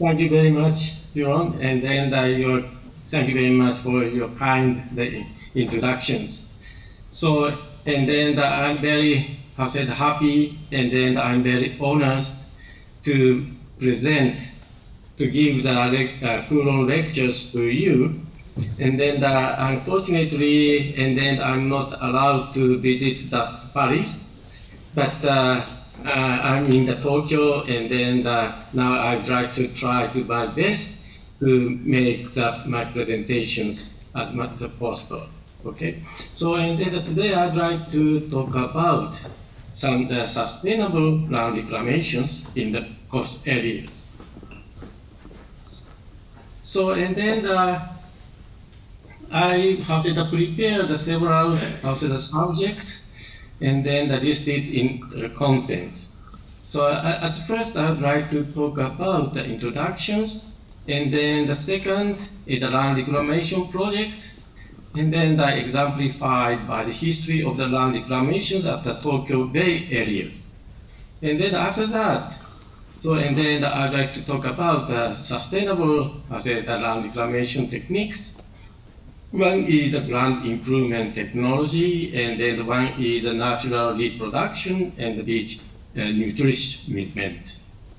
Thank you very much, Jerome, and then uh, your, thank you very much for your kind introductions. So, and then uh, I'm very, I said, happy, and then I'm very honored to present, to give the uh, lectures to you. And then, uh, unfortunately, and then I'm not allowed to visit the Paris, but uh, I'm in the Tokyo, and then uh, now I'd like to try to my best to make the, my presentations as much as possible. Okay, so and then today I'd like to talk about some uh, sustainable land reclamations in the coast areas. So and then uh, I have to prepare the several of the subjects and then listed in the contents. So uh, at first I'd like to talk about the introductions and then the second is the land reclamation project and then the exemplified by the history of the land reclamations at the Tokyo Bay areas. And then after that, so and then I'd like to talk about the sustainable I said, the land reclamation techniques. One is the land improvement technology, and then one is the natural reproduction and the uh, nutrition.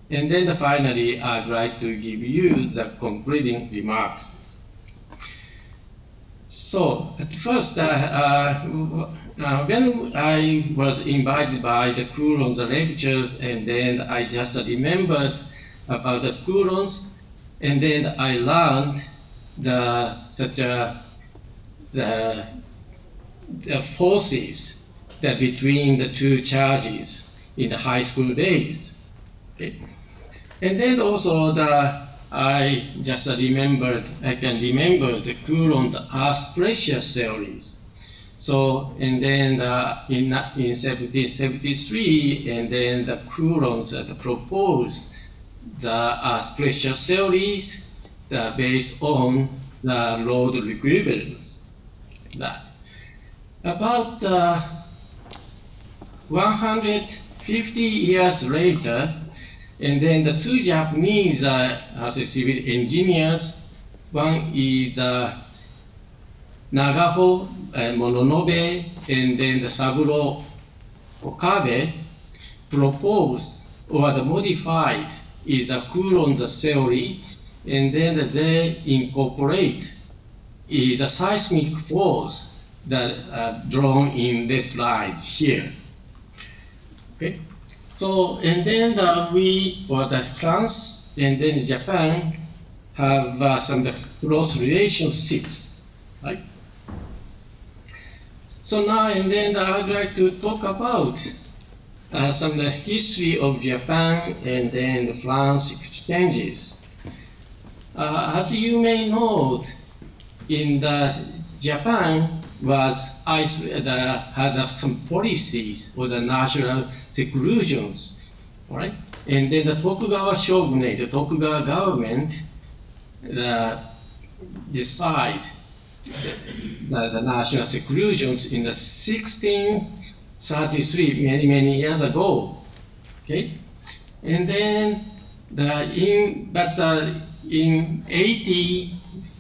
And then finally, I'd like to give you the concluding remarks. So at first, uh, uh, uh, when I was invited by the Coulomb the lectures, and then I just remembered about the Coulombs, and then I learned the such a the, the forces that between the two charges in the high school days. Okay. And then also the I just remembered, I can remember the Coulomb's earth pressure theories. So, and then in, in 1773, and then the Coulombs uh, proposed the earth pressure theories based on the load equivalence. That. About uh, 150 years later, and then the two Japanese uh, civil engineers, one is uh, Nagaho uh, Mononobe, and then the Saburo Okabe proposed or the modified is the Coulomb's theory, and then they incorporate is a seismic force that uh, drawn in red lines here. Okay. So, and then uh, we, or the France and then Japan have uh, some close relationships, right? So now and then I'd like to talk about uh, some of the history of Japan and then the France exchanges. Uh, as you may know, in the Japan was isolated, had some policies or the national seclusions, right? And then the Tokugawa shogunate, the Tokugawa government, the, decide the, the national seclusions in the 1633, many, many years ago, okay? And then the, in, but uh, in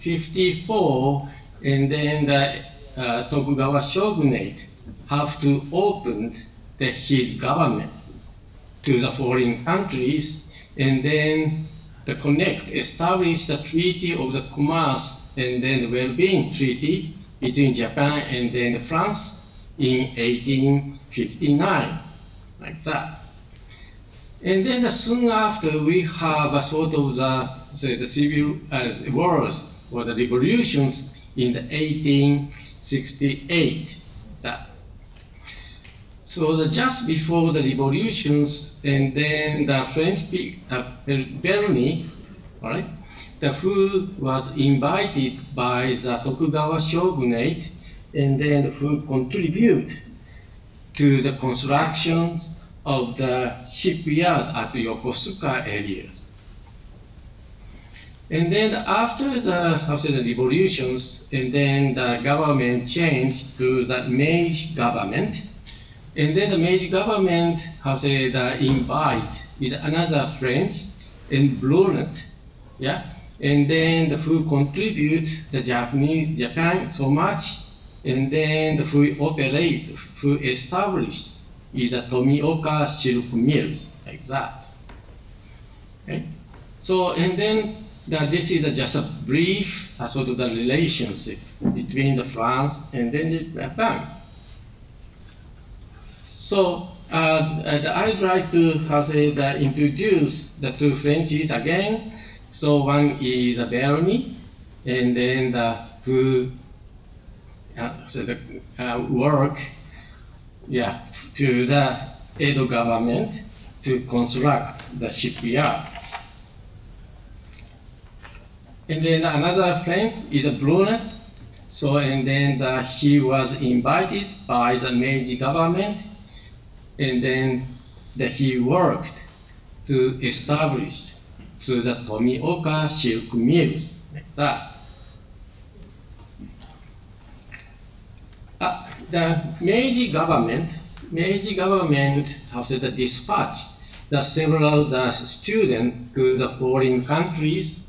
1854, and then the uh, Tokugawa shogunate have to open the, his government to the foreign countries, and then the connect established the treaty of the commerce and then the well-being treaty between Japan and then France in 1859, like that. And then soon after, we have a sort of the, the, the civil uh, wars or the revolutions in the 1868. That. So the, just before the revolutions, and then the French uh, Verny, all right, the who was invited by the Tokugawa shogunate, and then who contributed to the constructions of the shipyard at Yokosuka areas. And then after the, the revolutions, and then the government changed to the Meiji government, and then the Meiji government has a, the invite with another French and Brunat yeah, and then the who contribute the Japanese Japan so much, and then the who operate, who established is the Tomioka Silk Mills, like that. Okay, so and then the, this is a, just a brief sort of the relationship between the France and then Japan. So uh, I'd like to say the, introduce the two Frenchies again. So one is a Verny, and then the who uh, so the uh, work, yeah, to the Edo government to construct the shipyard. And then another friend is a Brunat. So, and then the, he was invited by the Meiji government and then that he worked to establish to the Tomioka silk mills, like that. Uh, the Meiji government, Meiji government has the dispatched the several the students to the foreign countries,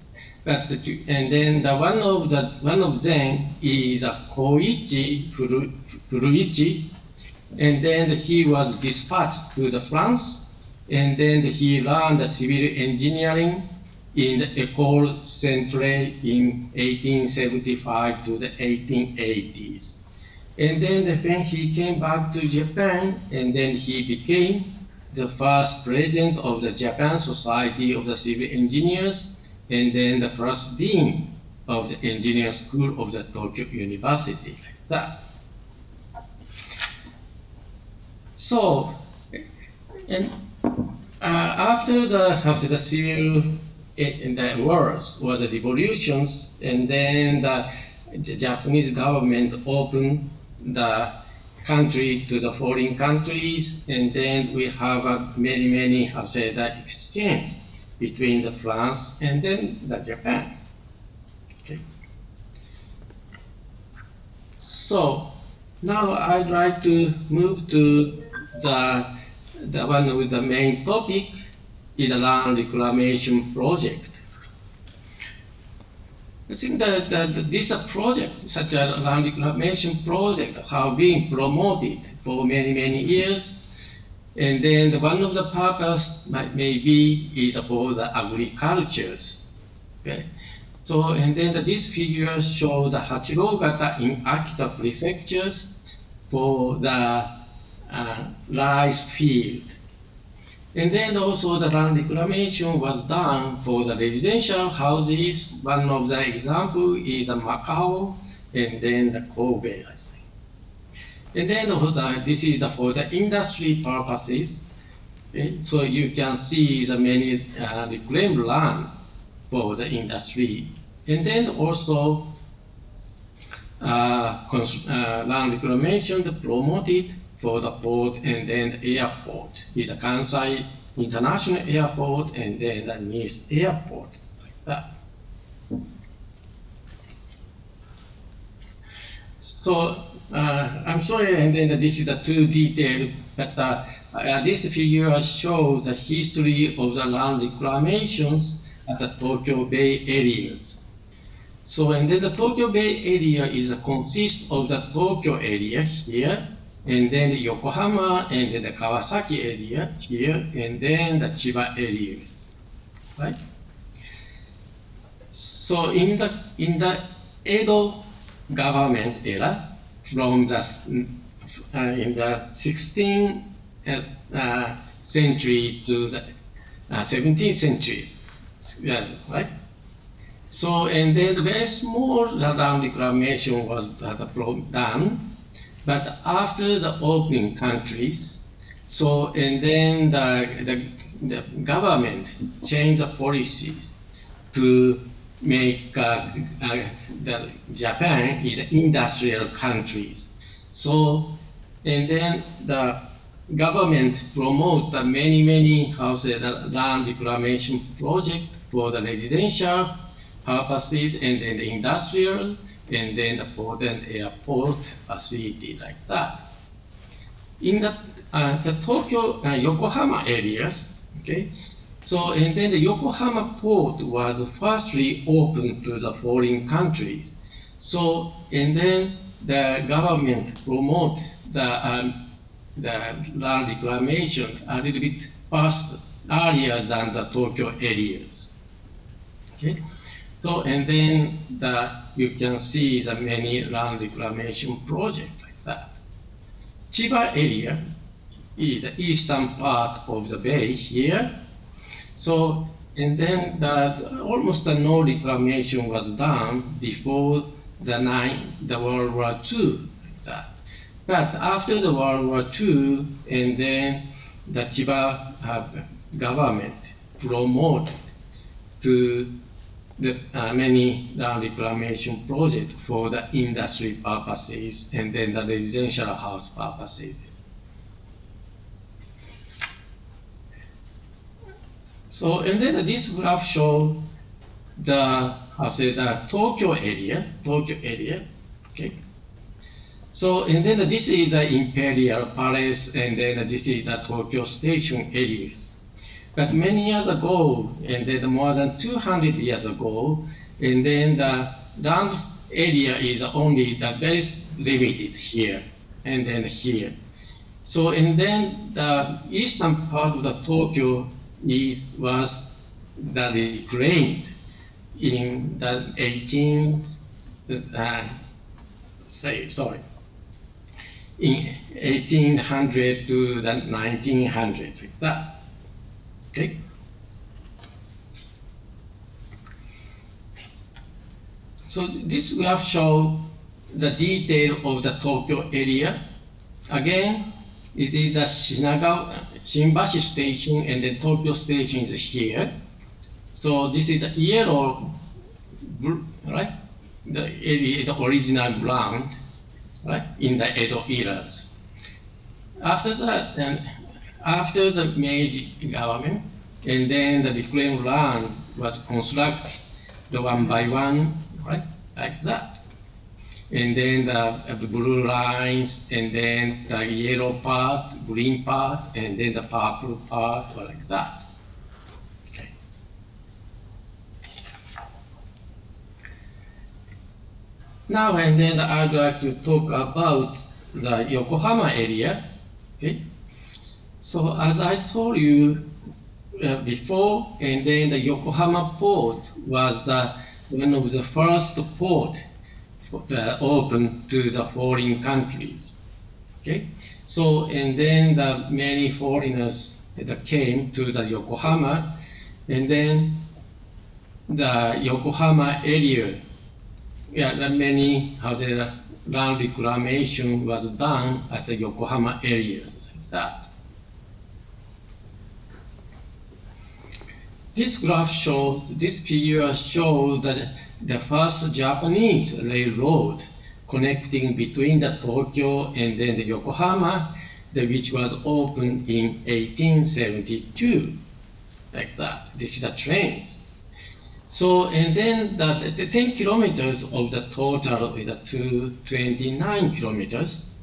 but the, and then the one of the one of them is a Koichi Furuichi, and then he was dispatched to the France, and then he learned the civil engineering in the École Centrale in 1875 to the 1880s. And then when he came back to Japan, and then he became the first president of the Japan Society of the Civil Engineers, and then the first dean of the engineer school of the Tokyo University. Like that. So, and uh, after the after the civil in the wars or the revolutions, and then the, the Japanese government opened the country to the foreign countries, and then we have uh, many many how say the exchange between the France and then the Japan. Okay. So now I'd like to move to the, the one with the main topic is the land reclamation project. I think that, that this project, such a land reclamation project, have been promoted for many, many years. And then one of the purpose might, maybe is for the agricultures. Okay. So, and then this figure shows the Hachirogata in Akita prefectures for the uh, rice field. And then also the land reclamation was done for the residential houses. One of the example is Macau and then the Kobe, And then also this is for the industry purposes. Okay? So you can see the many uh, reclaimed land for the industry. And then also uh, uh, land reclamation promoted for the port and then the airport. It's a Kansai International Airport and then the Nice Airport, like that. So uh, I'm sorry, and then this is a too detailed, but uh, uh, this figure shows the history of the land reclamations at the Tokyo Bay areas. So, and then the Tokyo Bay area is consists of the Tokyo area here, and then the Yokohama, and then the Kawasaki area here, and then the Chiba area, right? So in the in the Edo government era, from the uh, in the 16th uh, century to the uh, 17th century, right? So and then very small land reclamation was done but after the opening countries, so and then the, the, the government changed the policies to make uh, uh, the Japan is industrial countries. So and then the government promote the many many houses land reclamation project for the residential purposes and then the industrial and then the port and airport facility like that. In the, uh, the Tokyo, uh, Yokohama areas, okay, So, and then the Yokohama port was firstly opened to the foreign countries. So, and then the government promote the, um, the land reclamation a little bit first, earlier than the Tokyo areas. Okay? So, and then the, you can see the many land reclamation projects like that. Chiba area is the eastern part of the bay here. So, and then that almost no reclamation was done before the nine, the World War II. Like that. But after the World War II, and then the Chiba uh, government promoted to the uh, many land reclamation projects for the industry purposes and then the residential house purposes. So, and then this graph shows the, how say, the Tokyo area, Tokyo area, okay. So, and then this is the Imperial Palace, and then this is the Tokyo Station areas. But many years ago, and then more than 200 years ago, and then the land area is only the very limited here, and then here. So, and then the eastern part of the Tokyo is, was that reclaimed in the 18th, uh, say, sorry, in 1800 to the 1900, like that. Okay? So this graph shows the detail of the Tokyo area. Again, it is the Shinagawa, Shimbashi station and the Tokyo station is here. So this is yellow, right? The the original ground, right, in the Edo eras. After that, and after the Meiji government, and then the reclaimed land was constructed the one by one, right, like that. And then the, the blue lines, and then the yellow part, green part, and then the purple part, or like that. Now and then I'd like to talk about the Yokohama area. Okay. So as I told you uh, before, and then the Yokohama port was uh, one of the first port uh, Uh, open to the foreign countries. Okay, so and then the many foreigners that came to the Yokohama, and then the Yokohama area, yeah, the many how the land reclamation was done at the Yokohama areas like that. This graph shows, this figure shows that the first Japanese railroad connecting between the Tokyo and then the Yokohama, the, which was opened in 1872, like that. This is the trains. So, and then the, the 10 kilometers of the total is the 229 kilometers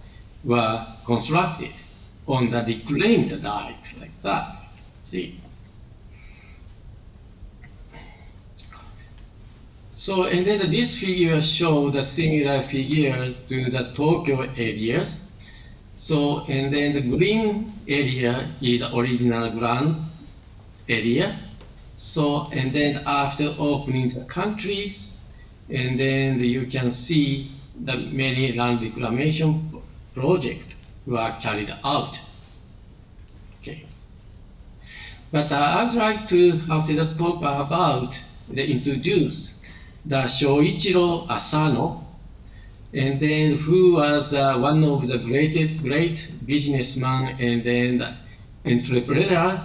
were constructed on the reclaimed dike, like that. See. So, and then this figure shows the similar figure to the Tokyo areas. So, and then the green area is original ground area. So, and then after opening the countries, and then you can see the many land reclamation projects were carried out. Okay. But uh, I'd like to to talk about the introduce the Shoichiro Asano, and then who was uh, one of the greatest great businessman and then the entrepreneur.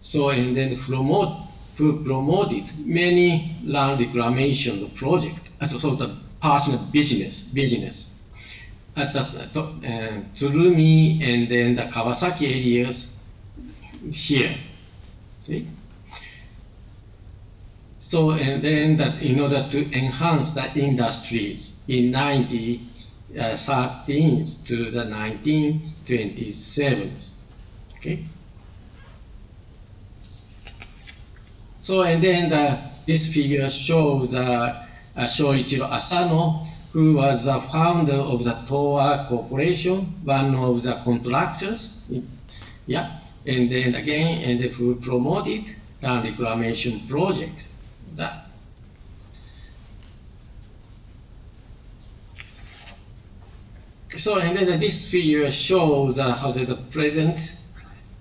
So and then promote who promoted many land reclamation projects as a sort of personal business business at the uh, Tsurumi and then the Kawasaki areas here. Okay? So, and then that in order to enhance the industries in 1913 to the 1927. Okay. So, and then the, this figure shows the uh, Shoichiro Asano, who was the founder of the TOA Corporation, one of the contractors. Yeah, and then again, and who promoted land reclamation project. That. So, and then uh, this figure shows uh, how the present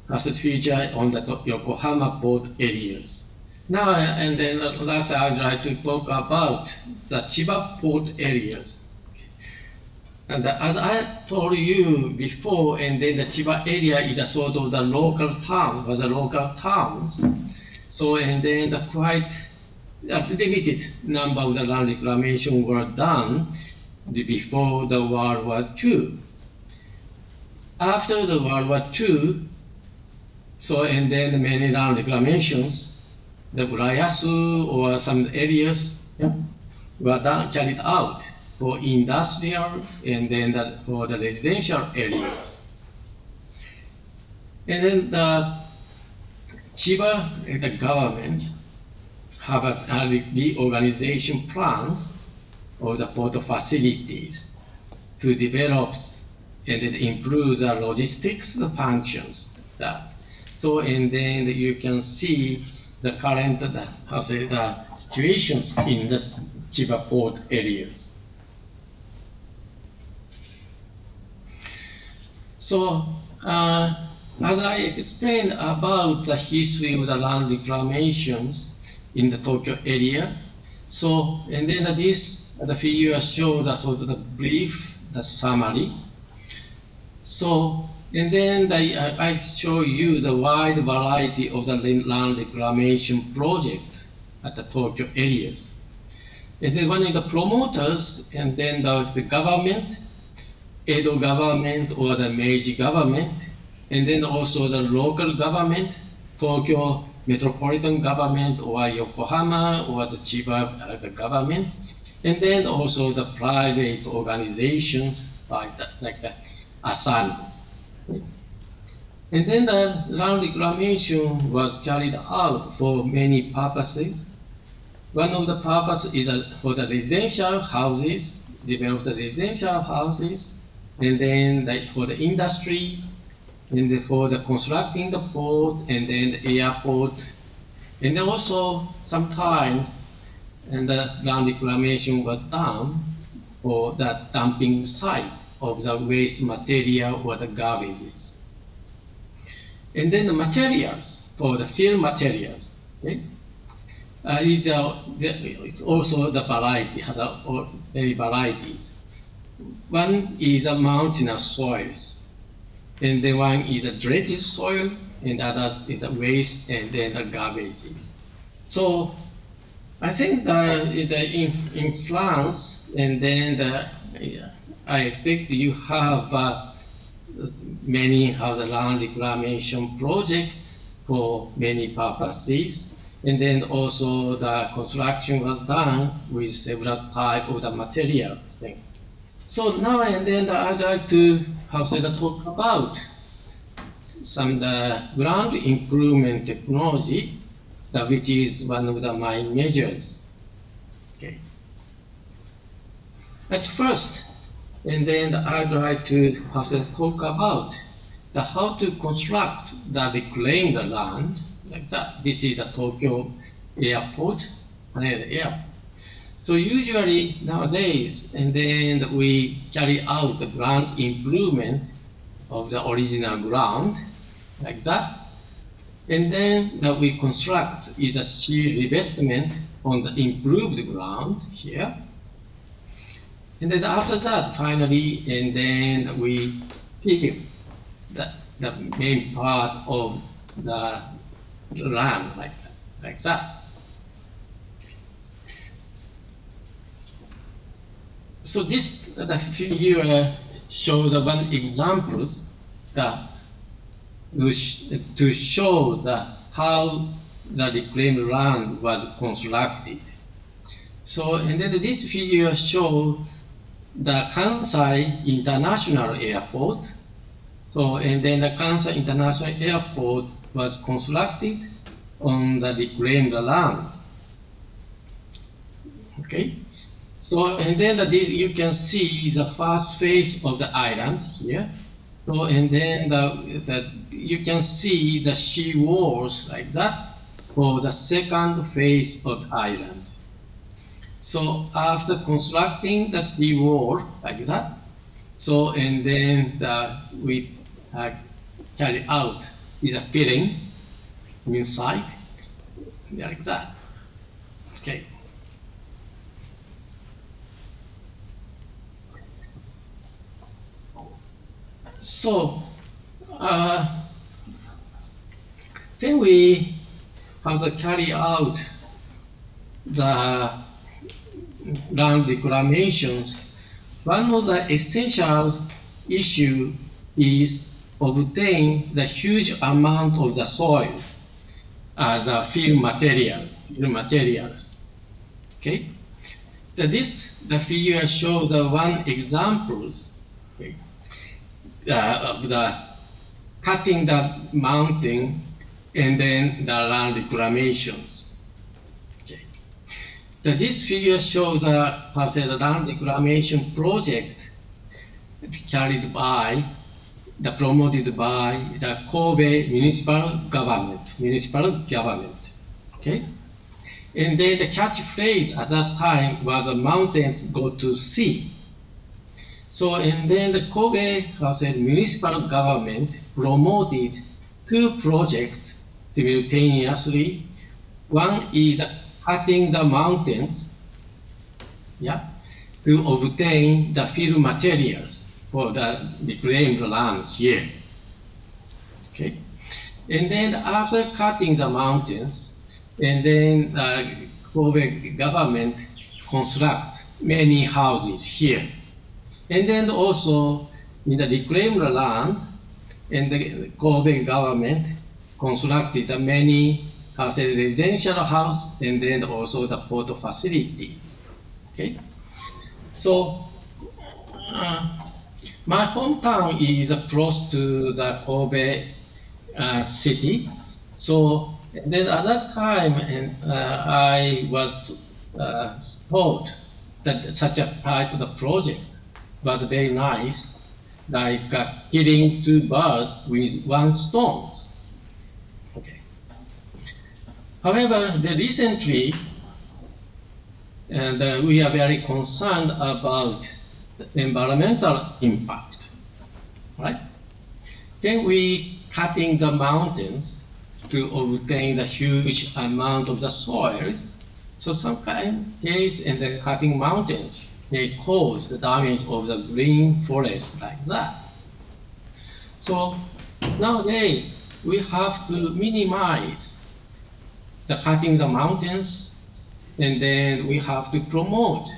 asset feature on the Yokohama port areas. Now, and then uh, last I'd like to talk about the Chiba port areas. And uh, as I told you before, and then the Chiba area is a sort of the local town, was a local towns. So, and then the quite limited number of the land reclamation were done before the World War II. After the World War II, so and then many land reclamations, the Urayasu or some areas yeah, were done, carried out for industrial and then the, for the residential areas. And then the Chiba the government have a, a reorganization plans of the port facilities to develop and then improve the logistics functions. That. So, and then you can see the current, the, how say, the situations in the Chiba port areas. So, uh, as I explained about the history of the land reclamations in the Tokyo area, so, and then this, the figure shows the of the brief, the summary. So, and then the, I show you the wide variety of the land reclamation projects at the Tokyo areas. And then one of the promoters, and then the, the government, Edo government or the Meiji government, and then also the local government, Tokyo metropolitan government or Yokohama or the Chiba uh, the government, and then also the private organizations like the, like the Asano. And then the land reclamation was carried out for many purposes. One of the purposes is uh, for the residential houses, develop the residential houses, and then the, for the industry, and for the constructing the port, and then the airport, and also sometimes, and the land reclamation was done for the dumping site of the waste material or the garbages. And then the materials for the fill materials. Okay? Uh, it's, uh, it's also the variety, has a, many varieties. One is a mountainous soils, and the one is a drainage soil, and others is the waste and then the garbages. So I think that the in, in France, and then the, I expect you have uh, many house land reclamation project for many purposes. And then also the construction was done with several type of the material Thing. So now and then I'd like to how say talk about some the ground improvement technology, which is one of the main measures. Okay. At first, and then I'd like to talk about the how to construct the reclaimed land like that. This is the Tokyo airport, airport. So usually nowadays, and then we carry out the ground improvement of the original ground, like that. And then that we construct is a steel revetment on the improved ground here. And then after that, finally, and then we pick the, the main part of the land like, that, like that. So this the figure shows one examples that to, sh to show the how the reclaimed land was constructed. So and then this figure shows the Kansai International Airport. So, and then the Kansai International Airport was constructed on the reclaimed land. Okay, so and then the, this, you can see the first face of the island here. So and then the, the you can see the sea walls like that for the second phase of the island. So after constructing the sea wall like that, so and then the, we uh, carry out is a filling inside like that. Okay. So, uh, then we have to carry out the land reclamations. One of the essential issue is obtain the huge amount of the soil as a fill material, fill materials. Okay. This the figure shows the one examples okay, uh, of the cutting the mountain and then the land reclamations. Okay. The, this figure shows the, the land reclamation project carried by the promoted by the Kobe municipal government, municipal government. Okay? And then the catchphrase at that time was the mountains go to sea. So and then the Kobe said, municipal government promoted two projects simultaneously. One is cutting the mountains, yeah, to obtain the fill materials for the reclaimed land here. Okay, and then after cutting the mountains, and then the Kobe government construct many houses here, and then also in the reclaimed land, and the Kobe government constructed many residential house and then also the port facilities. Okay, so. Uh, my hometown is close to the Kobe uh, city. So then at that time, and, uh, I was uh, told that such a type of the project was very nice, like uh, killing two birds with one stone. Okay. However, the recently, and uh, we are very concerned about the environmental impact, right? Then we cutting the mountains to obtain the huge amount of the soils. So some kind case in the cutting mountains may cause the damage of the green forest like that. So nowadays we have to minimize the cutting the mountains and then we have to promote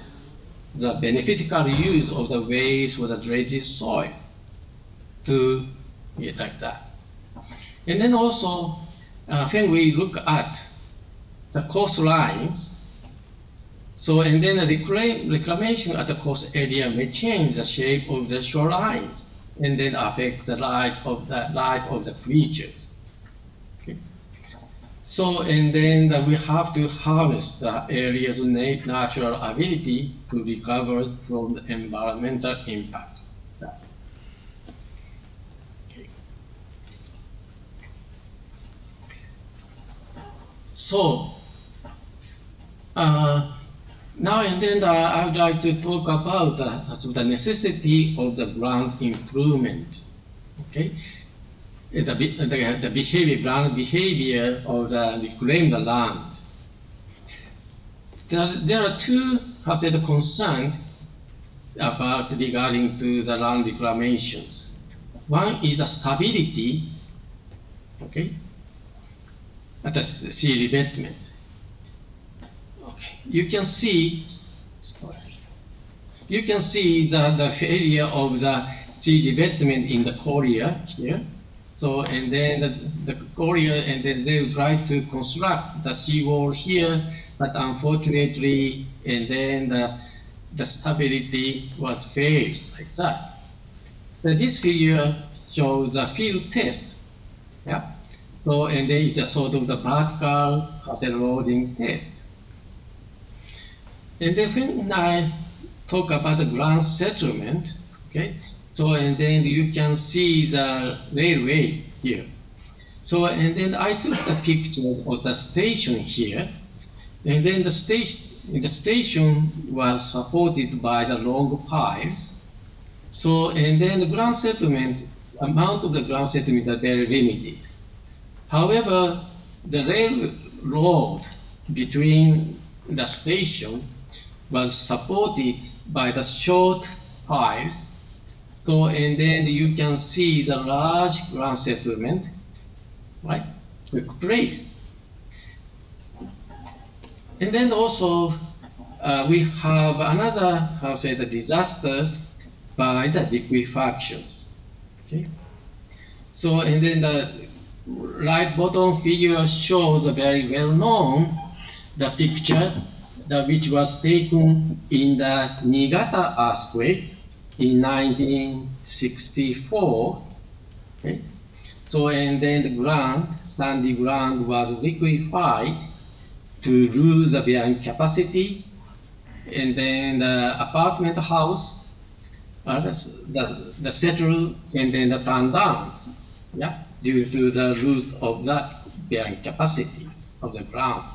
the beneficial use of the waste or the dredged soil to it like that. And then also, uh, when we look at the coastlines, so and then the reclaim, reclamation at the coast area may change the shape of the shorelines and then affect the life of the life of the creatures. So, and then the, we have to harness the area's natural ability to recover from the environmental impact. So, uh, now and then uh, I would like to talk about uh, the necessity of the ground improvement. Okay, the, the, the behavior, ground behavior of the reclaimed land. There, there are two, how say, concerns about regarding to the land reclamations. One is the stability, okay, at the sea revetment. You can see, you can see the, the failure of the sea revetment in the Korea here. So, and then the, the Korea, and then they try to construct the seawall here, but unfortunately, and then the, the stability was failed like that. So this figure shows a field test. Yeah. So, and then it's a sort of the vertical parcel loading test. And then when I talk about the ground settlement, okay, so and then you can see the railways here. So, and then I took the pictures of the station here, and then the station, the station was supported by the long piles. So, and then the ground settlement, amount of the ground settlement are very limited. However, the railroad between the station was supported by the short piles. So, and then you can see the large ground settlement, right, took place. And then also, uh, we have another, how say, the disasters by the liquefactions. Okay. So, and then the right bottom figure shows a very well known the picture that which was taken in the Niigata earthquake in 1964. Okay. So and then the ground, sandy ground was liquefied to lose the bearing capacity, and then the apartment house, uh, the, the, the settle and then the turn down, yeah, due to the loss of the bearing capacities of the ground.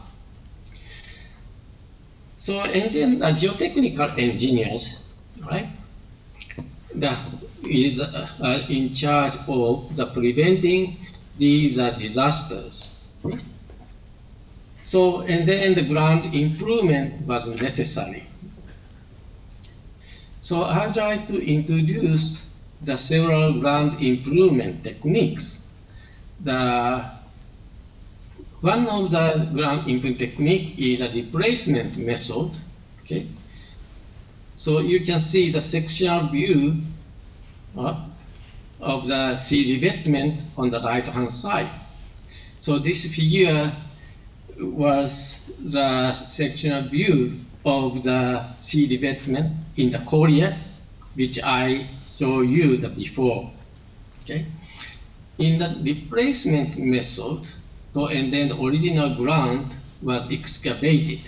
So, and then the geotechnical engineers, right, that is uh, uh, in charge of the preventing these uh, disasters. So, and then the ground improvement was necessary. So I'd like to introduce the several ground improvement techniques. The one of the ground improvement technique is a replacement method. Okay. So you can see the sectional view uh, of the sea revetment on the right hand side. So this figure was the sectional view of the sea revetment in the Korea, which I showed you the before. Okay. In the replacement method, so and then the original ground was excavated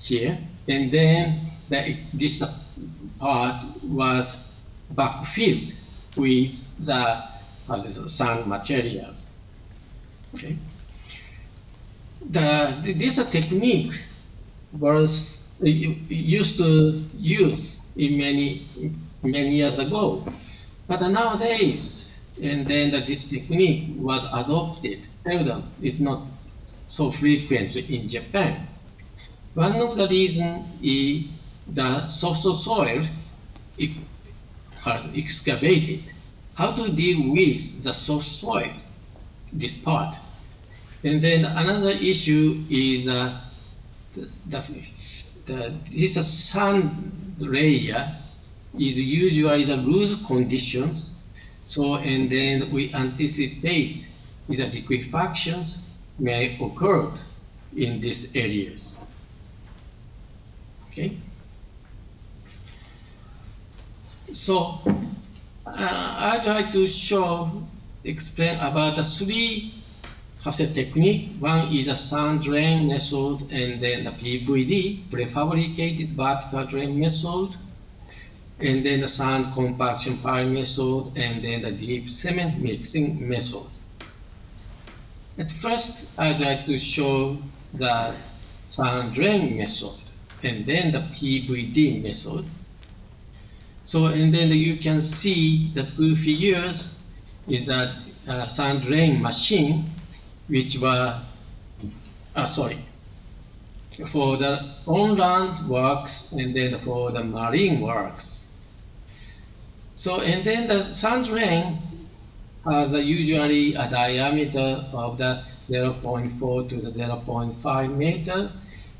here, and then the, this part was backfilled with the sand materials. Okay. The, this technique was used to use in many many years ago, but nowadays, and then this technique was adopted. Seldom, it's not so frequent in Japan. One of the reasons is the soft soil has excavated. How to deal with the soft soil, this part? And then another issue is uh, the, the, the, this sand layer is usually the loose conditions. So, and then we anticipate that liquefactions may occur in these areas. Okay. So, uh, I'd like to show, explain about the three Offset technique. One is a sand drain method and then the PVD, prefabricated vertical drain method, and then the sand compaction pile method, and then the deep cement mixing method. At first, I'd like to show the sand drain method, and then the PVD method. So, and then you can see the two figures is that uh, sand drain machine which were, uh, sorry, for the on-land works and then for the marine works. So, and then the sand drain has a usually a diameter of the 0.4 to the 0.5 meter,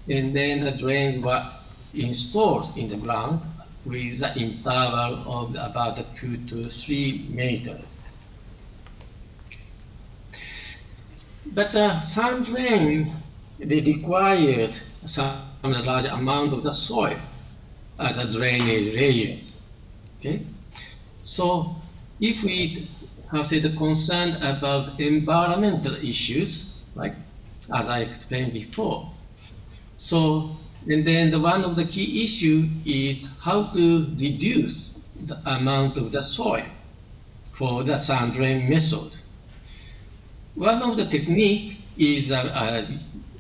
and then the drains were installed in the ground with the interval of about 2 to 3 meters. But the sand drain they required some large amount of the soil as a drainage layers. Okay, so if we say the concern about environmental issues, like as I explained before. So, and then the one of the key issue is how to reduce the amount of the soil for the sand drain method. One of the technique is uh, uh,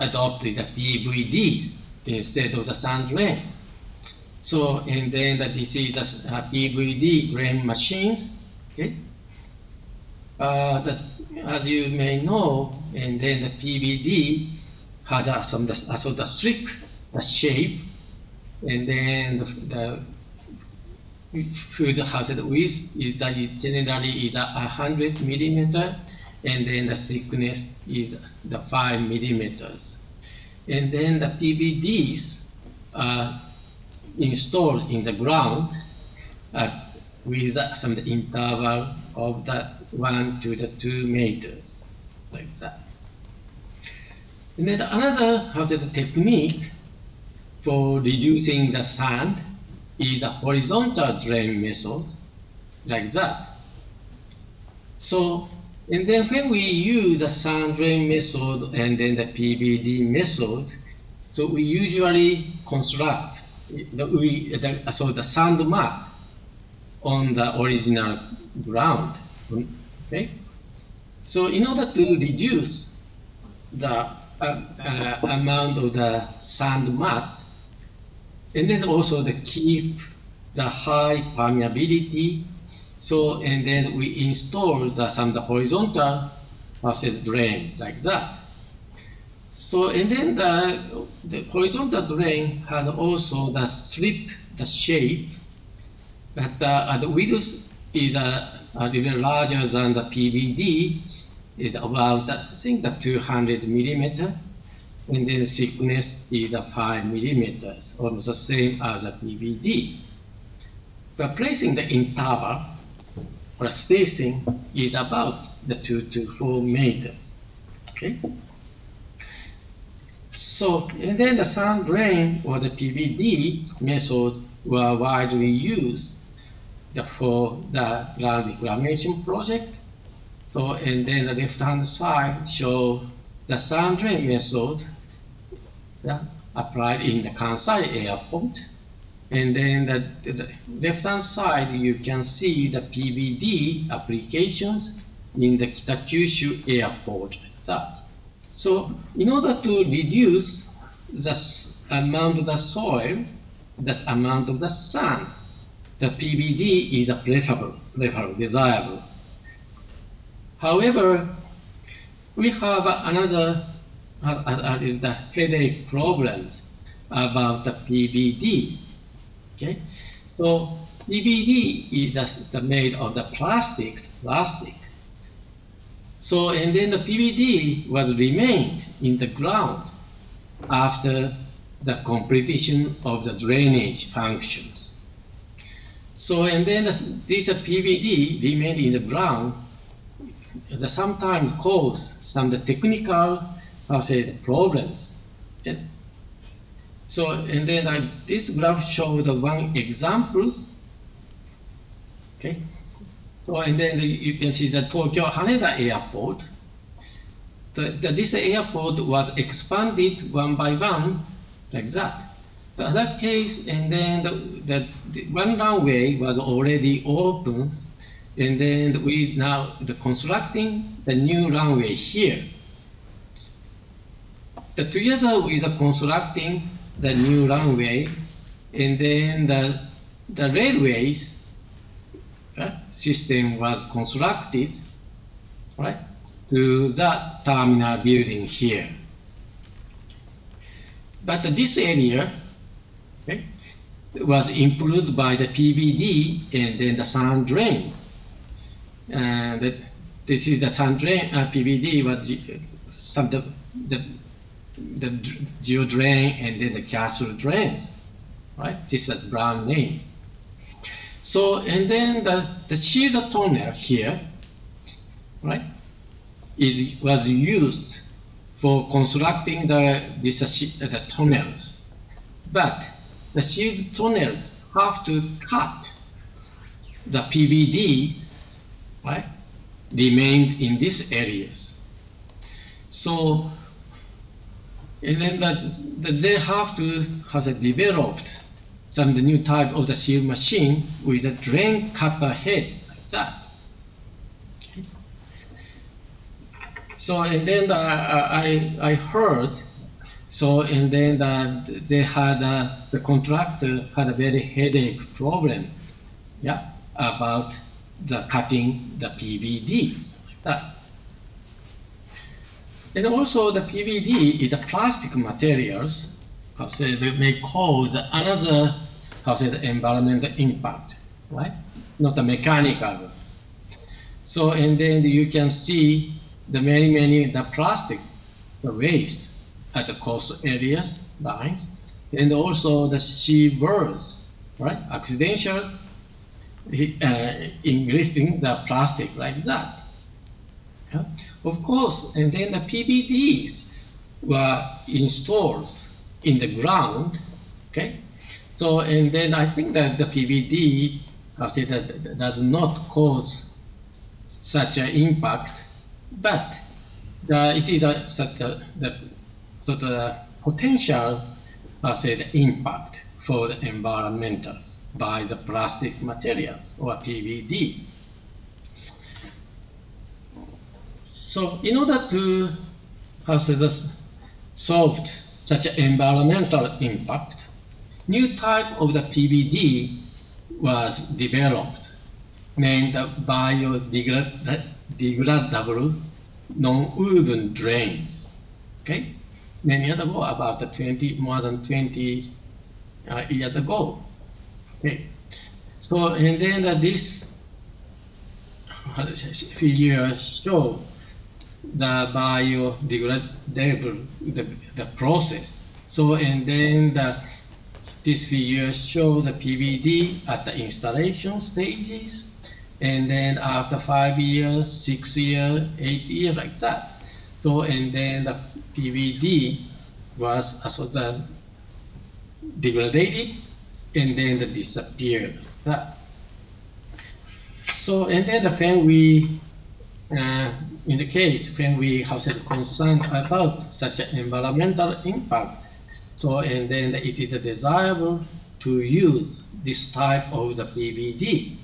adopted the PVDs instead of the sand drains. So, and then the, this is uh, a, a PVD drain machines, okay? Uh, the, as you may know, and then the PVD has a, some the, also the strict the shape, and then the, the whose hazard width is a, generally is a hundred millimeter, and then the thickness is the five millimeters. And then the PVDs are uh, installed in the ground uh, with some interval of the one to the two meters, like that. And then another how technique for reducing the sand is a horizontal drain method, like that. So, and then when we use the sand drain method and then the PVD method, so we usually construct the, we, the, so the sand mat on the original ground. Okay? So in order to reduce the uh, uh, amount of the sand mat, and then also the keep the high permeability. So and then we install the, some the horizontal versus drains like that. So and then the, the horizontal drain has also the strip, the shape, but uh, the width is uh, a little larger than the PVD. It's about I think the 200 millimeter and then thickness is a 5 millimeters, almost the same as a PVD. But placing the interval or spacing is about the 2 to 4 meters. Okay? So, and then the sand drain or the PVD method were widely used for the land reclamation project. So, and then the left-hand side show the sand drain method yeah, applied in the Kansai airport. And then the, the left-hand side, you can see the PVD applications in the Kitakyushu airport. That. So in order to reduce the amount of the soil, the amount of the sand, the PVD is a preferable, preferable, desirable. However, we have another uh, the headache problems about the PVD. Okay, so PVD is the, made of the plastic, plastic. So and then the PVD was remained in the ground after the completion of the drainage functions. So and then this, this PVD remained in the ground. That sometimes cause some the technical how say the problems. And so and then I, this graph shows the one examples. Okay. So and then the, you can see the Tokyo Haneda Airport. The, the, this airport was expanded one by one like that. The other case, and then the, the, the one runway was already open, and then we now the constructing the new runway here the, together with the constructing the new runway and then the, the railways system was constructed right to the terminal building here. But this area okay, was improved by the PVD and then the sand drains. And this is the sand drain, uh, PVD was some the, the the geodrain and then the castle drains, right? This is brown name. So, and then the, the shield tunnel here, right, is, was used for constructing the, this, uh, the tunnels. But the shield tunnels have to cut the PVDs, right, remained in these areas. So, and then that's, that they have to have developed some the new type of the shield machine with a drain cutter head like that. So and then uh, I I heard so and then uh, they had uh, the contractor had a very headache problem, yeah, about the cutting the PVDs like that. And also the PVD is a plastic materials, say they may cause another say the environmental impact, right? Not a mechanical. So and then you can see the many many the plastic the waste at the coastal areas lines, and also the seabirds, right? Accidental uh, ingresting the plastic like that. Yeah? Of course, and then the PVDs were installed in the ground, okay? So, and then I think that the PVD, say that does not cause such an impact, but uh, it is a, such a, the, sort of potential, I said, impact for the environmental by the plastic materials or PVDs. So in order to have solved such an environmental impact, new type of the PVD was developed named biodegradable non-woven drains. Okay, many years ago, about 20, more than 20 uh, years ago. Okay, so and then uh, this figure show the biodegradable the, the process. So and then the, this figure shows the PVD at the installation stages, and then after five years, six years, eight years, like that. So and then the PVD was also the degraded and then the disappeared. That. So and then the when we uh, in the case when we have said concern about such an environmental impact, so and then it is desirable to use this type of the PVD,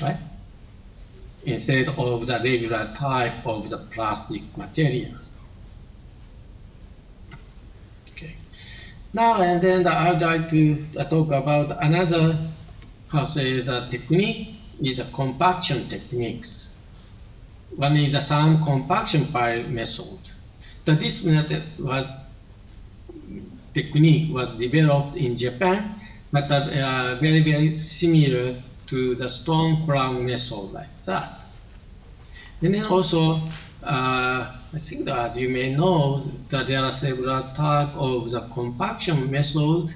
right? Instead of the regular type of the plastic materials. Okay. Now and then I'd like to uh, talk about another, how say the technique is a compaction techniques. One is the sand compaction pile method. The this method was technique was developed in Japan, but uh, very very similar to the stone column method like that. And then also, uh, I think that as you may know, that there are several types of the compaction method,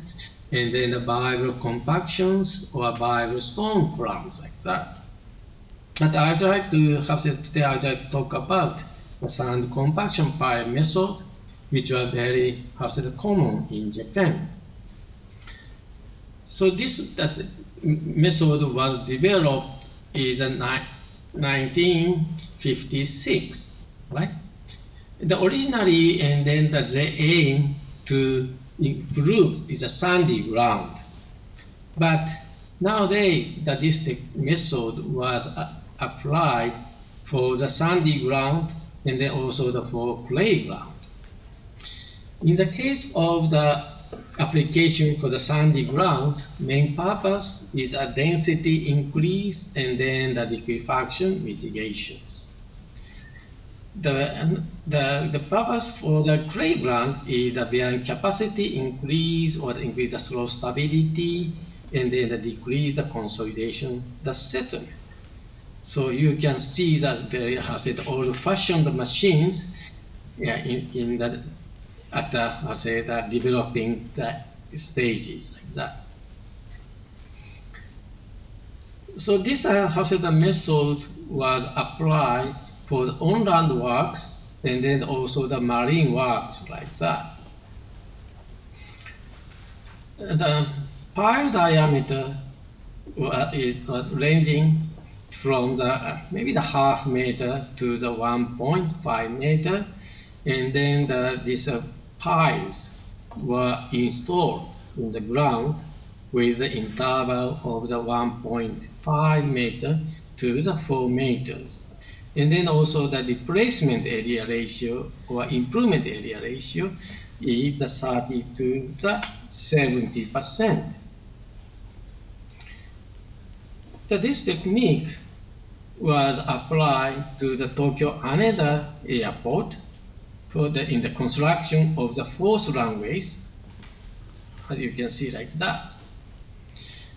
and then the Bible compactions or Bible stone crowns like that. But I'd like to have said today I'd like to talk about the sand compaction pile method, which are very have common in Japan. So this that method was developed in 1956, right? The originally and then that they aim to improve is a sandy ground, but nowadays the district method was uh, applied for the sandy ground and then also the for clay ground. In the case of the application for the sandy grounds, main purpose is a density increase and then the liquefaction mitigations. The, the, the purpose for the clay ground is the bearing capacity increase or increase the slope stability and then the decrease the consolidation, the settlement. So you can see that how said old-fashioned machines yeah, in, in the at the how say the developing the stages like that. So this uh, how say the method was applied for the on-land works and then also the marine works like that. The pile diameter was, was ranging from the maybe the half meter to the 1.5 meter, and then the, these uh, piles were installed in the ground with the interval of the 1.5 meter to the 4 meters. And then also the replacement area ratio or improvement area ratio is the 30 to the 70 percent. So this technique was applied to the Tokyo Haneda Airport for the, in the construction of the fourth runways, as you can see like that.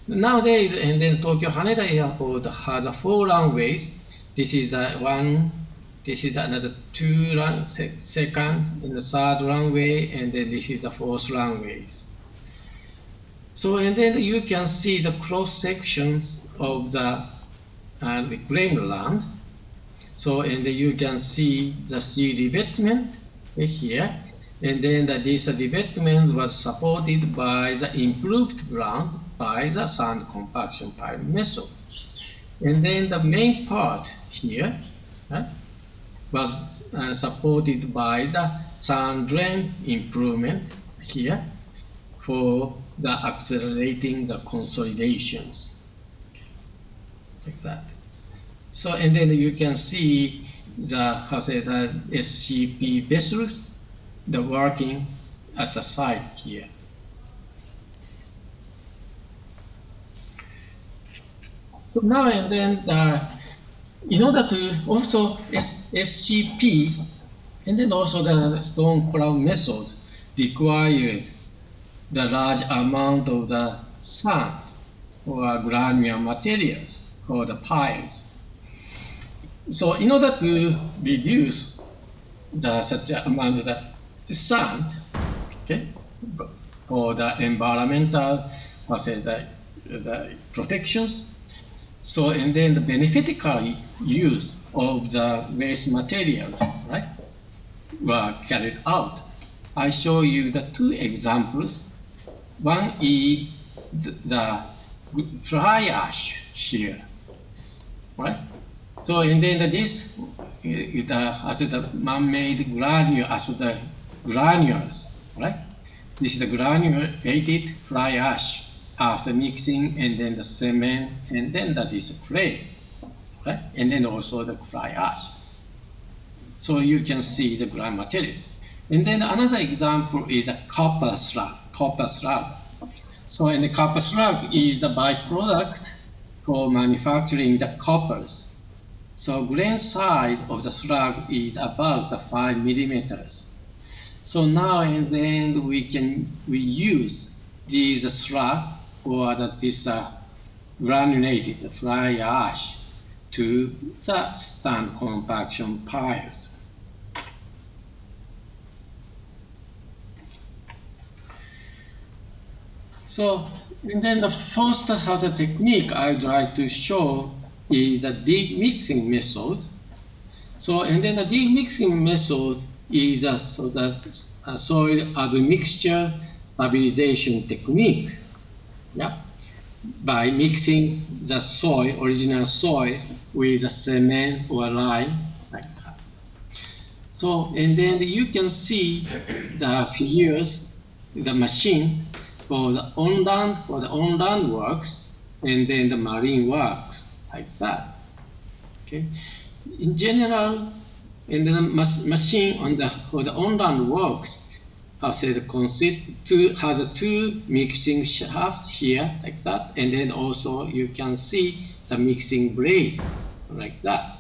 Nowadays, and then Tokyo Haneda Airport has four runways. This is one, this is another two run, second and the third runway, and then this is the fourth runways. So, and then you can see the cross sections of the uh, reclaimed land. So, and then you can see the sea revetment here. And then the, this development was supported by the improved ground by the sand compaction pile method. And then the main part here uh, was uh, supported by the sand drain improvement here for the accelerating the consolidations like that. So and then you can see the how say the SCP vessels the working at the site here. So now and then, uh, in order to also S SCP and then also the stone column method required the large amount of the sand or granular materials or the piles. So in order to reduce the such amount of the sand, okay, for the environmental, I say the, the protections, so, and then the beneficial use of the waste materials, right, were carried out. I show you the two examples. One is the fly ash here, right? So, and then this is the, as the man-made granule, as the granules, right? This is the granulated fly ash after mixing and then the cement and then the clay, right? And then also the fly ash. So you can see the ground material. And then another example is a copper slag, copper slag. So in the copper slag is the byproduct for manufacturing the coppers. So grain size of the slag is about the five millimeters. So now and then we can we use these slag or this uh, granulated fly ash to the sand compaction piles. So, and then the first other technique I'd like to show is a deep mixing method. So, and then the deep mixing method is a, so that a soil admixture stabilization technique yeah, by mixing the soil, original soil, with the cement or lime. So, and then you can see the figures, the machines for the on-land, for the on-land works, and then the marine works, like that. Okay. In general, and the machine on the for the on-land works as it consists two has two mixing shaft here like that and then also you can see the mixing blade like that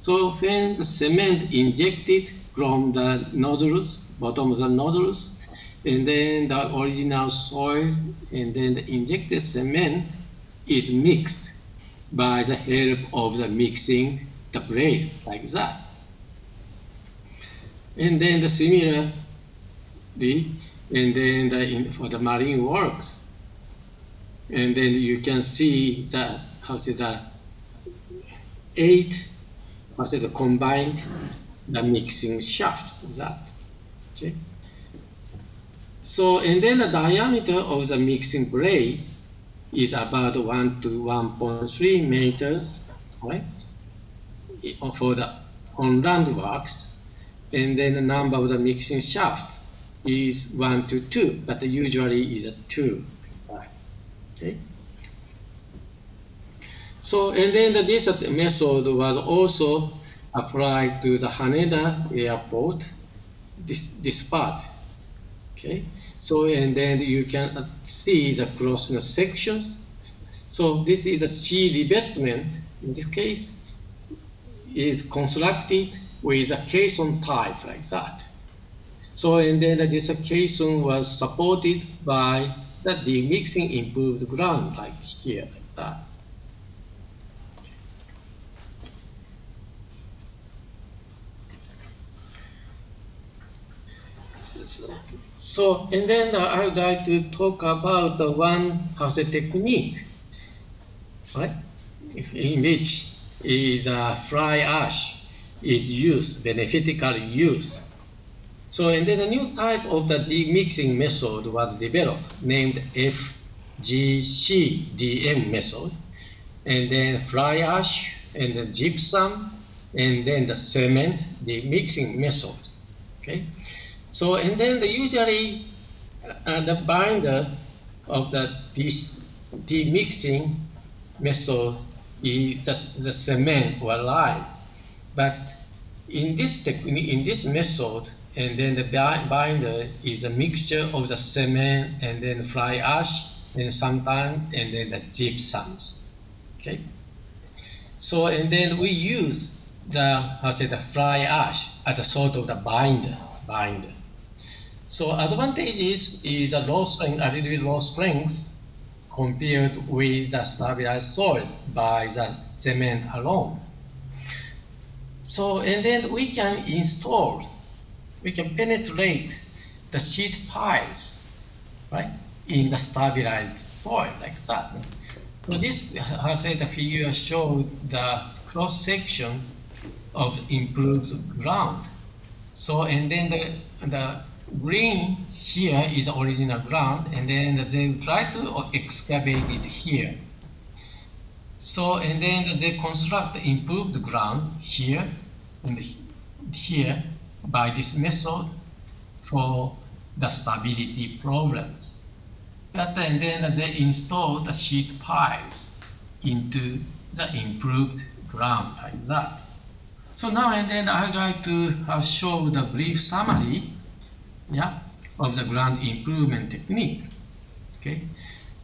so when the cement injected from the nozzles bottom of the nozzles and then the original soil and then the injected cement is mixed by the help of the mixing the blade like that and then the similar and then the, in, for the marine works. And then you can see that, how's it, the eight, how's it, combined the mixing shaft, that, okay? So, and then the diameter of the mixing blade is about 1 to 1.3 meters. right? For the on land works, and then the number of the mixing shafts is one to two, but usually is a two. Okay. So, and then the, this method was also applied to the Haneda airport, this, this part. Okay. So, and then you can see the cross sections. So this is the sea revetment, in this case, is constructed with a caisson type like that. So, and then this caisson was supported by the deep mixing improved ground like here, like that. So, and then uh, I would like to talk about the one house technique, right? In which is a fly ash is used, beneficially used. So, and then a new type of the deep mixing method was developed, named FGCDM method, and then fly ash, and the gypsum, and then the cement deep mixing method. Okay, so and then the usually uh, the binder of the deep mixing method is the, the cement or lime, but in this technique, in this method, and then the binder is a mixture of the cement and then fly ash and sometimes and then the gypsums. Okay. So and then we use the how say the fly ash as a sort of the binder binder. So advantages is the low strength, a little bit low strength compared with the stabilized soil by the cement alone. So and then we can install we can penetrate the sheet piles, right, in the stabilized soil like that. So this, I said, the figure showed the cross section of improved ground. So, and then the, the green here is the original ground, and then they try to excavate it here. So, and then they construct improved ground here and here, by this method for the stability problems. But and then they install the sheet piles into the improved ground like that. So now and then I'd like to uh, show the brief summary yeah, of the ground improvement technique. Okay,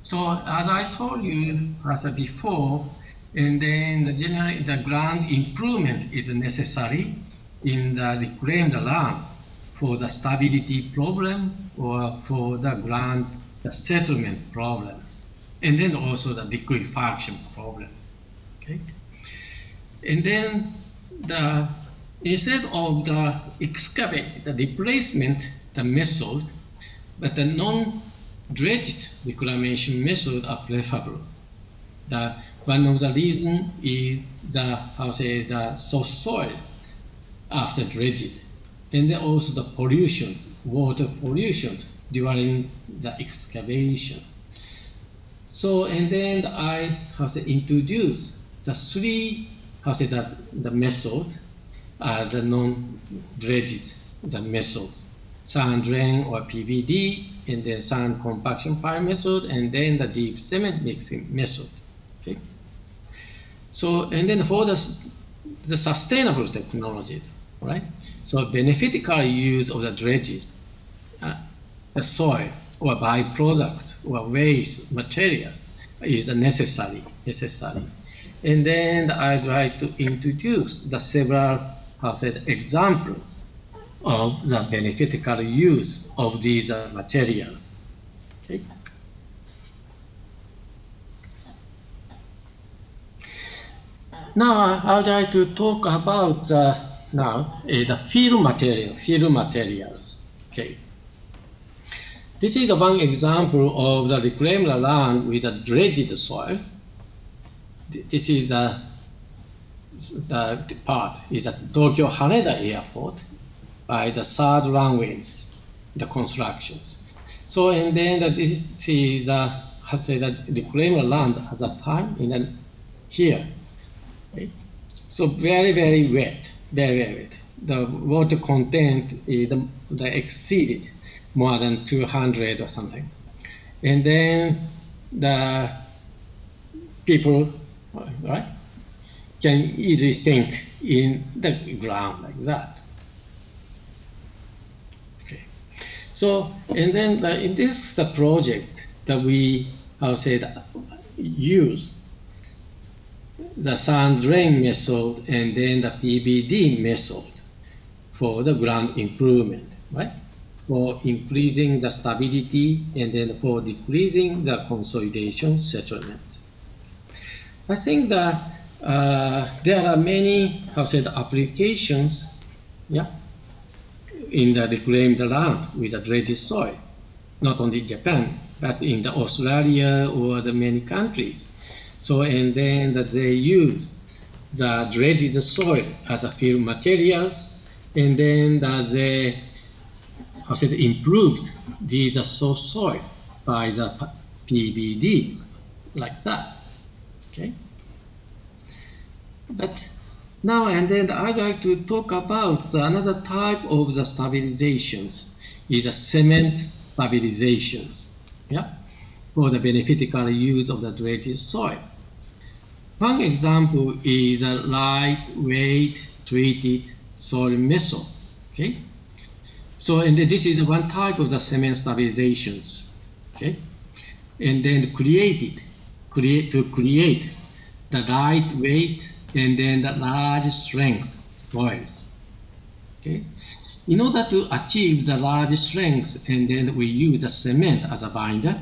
so as I told you as before, and then the general the ground improvement is necessary in the reclaimed land for the stability problem or for the ground the settlement problems, and then also the liquefaction problems. Okay, and then the instead of the excavate the replacement the method, but the non-dredged reclamation method are preferable. The one of the reason is the how say the soft soil after dredging, and also the pollution, water pollution during the excavations. So, and then I have to introduce the three, how say that the method as the non-dredged the method, sand drain or PVD, and then sand compaction pile method, and then the deep cement mixing method. Okay. So, and then for the, the sustainable technologies, right? So beneficial use of the dredges, uh, the soil or byproduct or waste materials is necessary, necessary. And then I'd like to introduce the several, how said, examples of the beneficial use of these uh, materials. Okay. Now I'd like to talk about the now is the fill material, fill materials. Okay. This is one example of the reclaimed land with a dredged soil. This is the, the part is at Tokyo Haneda Airport by the third runways, the constructions. So and then the, this is the has said that reclaimed land at that time in the, here Okay? So very, very wet, very, very wet. The water content is the, the exceeded more than 200 or something. And then the people, right, can easily sink in the ground like that. So, and then this the project that we, how say use the sand drain method and then the PVD method for the ground improvement, right? For increasing the stability and then for decreasing the consolidation settlement. I think that uh, there are many, how said, applications, yeah, in the reclaimed land with the dredged soil, not only in Japan, but in the Australia or the many countries. So, and then that they use the dredged soil as a fill materials, and then that they, how said, improved these source soil by the PVDs, like that. Okay. But now and then I'd like to talk about another type of the stabilizations is a cement stabilizations. Yeah, for the beneficial use of the dredged soil. One example is a lightweight treated soil method. Okay, so and this is one type of the cement stabilizations. Okay, and then created create to create the lightweight and then the large strength soils. Okay, in order to achieve the large strength, and then we use the cement as a binder.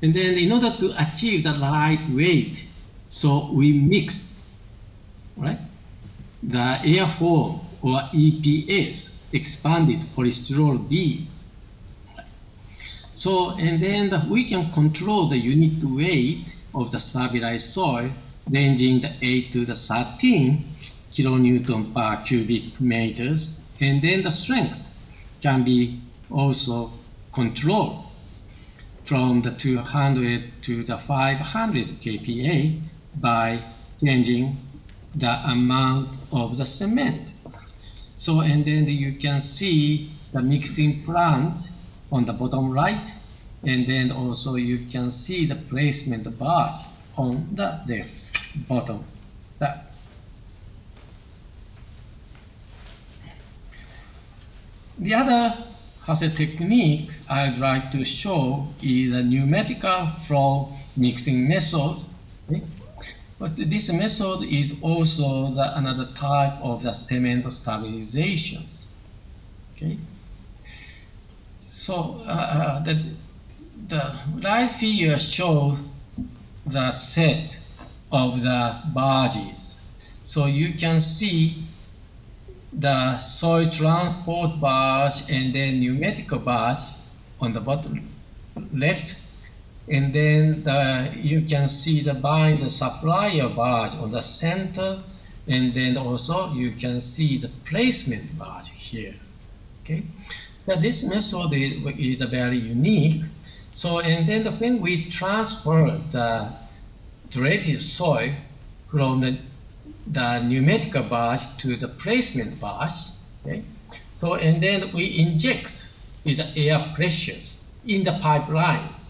And then in order to achieve the light weight, so we mix, right, the airfoam or EPS, expanded polystyrol beads. So, and then we can control the unit weight of the stabilized soil ranging the 8 to the 13 kilonewton per cubic meters, and then the strength can be also controlled from the 200 to the 500 kPa by changing the amount of the cement. So, and then you can see the mixing plant on the bottom right, and then also you can see the placement bars on the left bottom. That. The other has a technique I'd like to show is a pneumatic flow mixing method. But this method is also the, another type of the cement stabilizations. Okay. So uh, uh the, the right figure shows the set of the barges. So you can see the soil transport barge and then pneumatic barge on the bottom left. And then the, you can see the bind the supplier barge on the center. And then also you can see the placement barge here. Okay. Now this method is, is very unique. So, and then when we transfer the dredged soil from the, the pneumatic barge to the placement barge. Okay? So, and then we inject with air pressures in the pipelines.